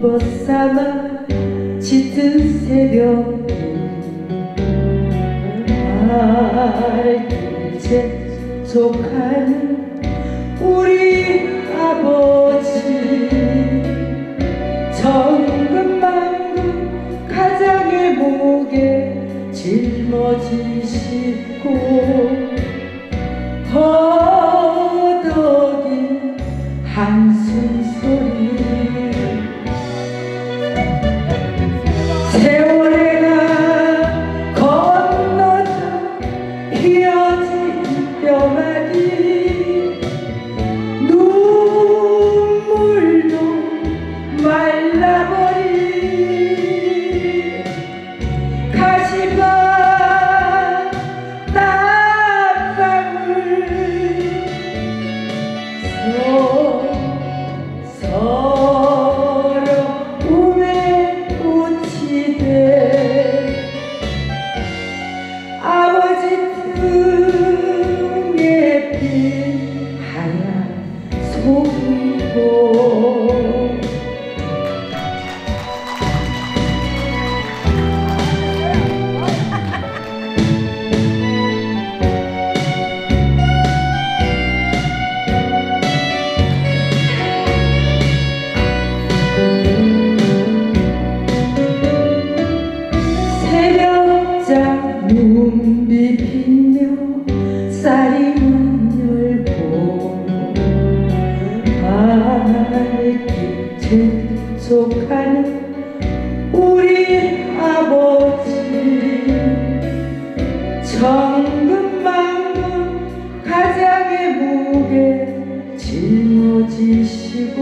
꽃 삼아 짙은 새벽. 알뜰 재촉하는 우리 아버지. 정금만금 가장의 목에 짊어지시고 속이고 새벽 잠 지속한 우리 아버지. 정금만금 가장의 무게 짊어지시고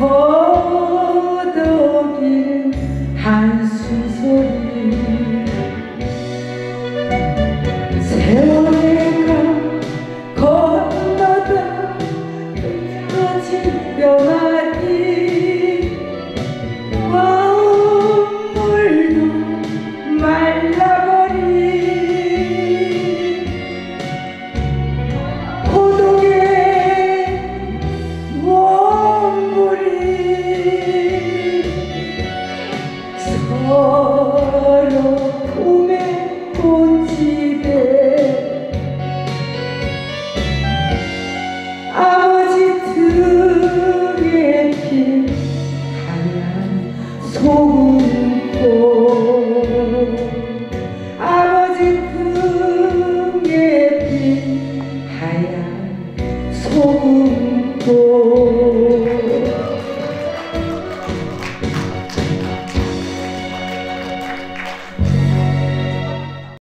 허덕이는 한숨